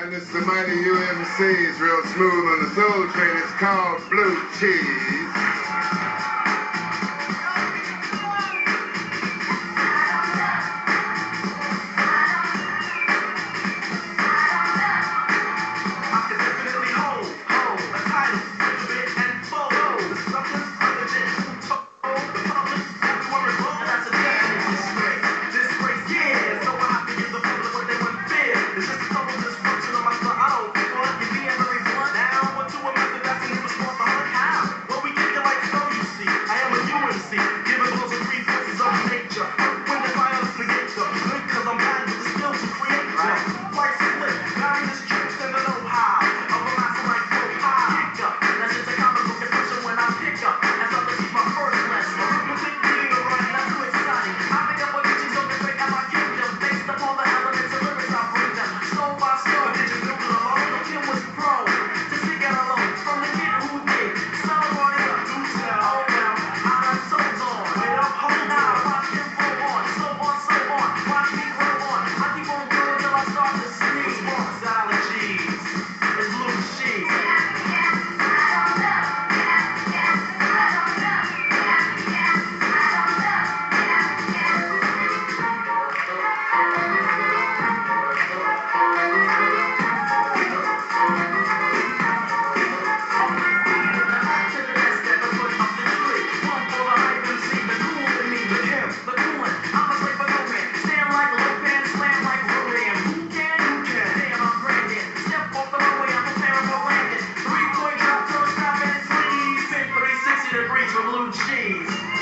And it's the mighty UMC's real smooth on the soul train. It's called Blue Cheese. see. degrees of blue cheese.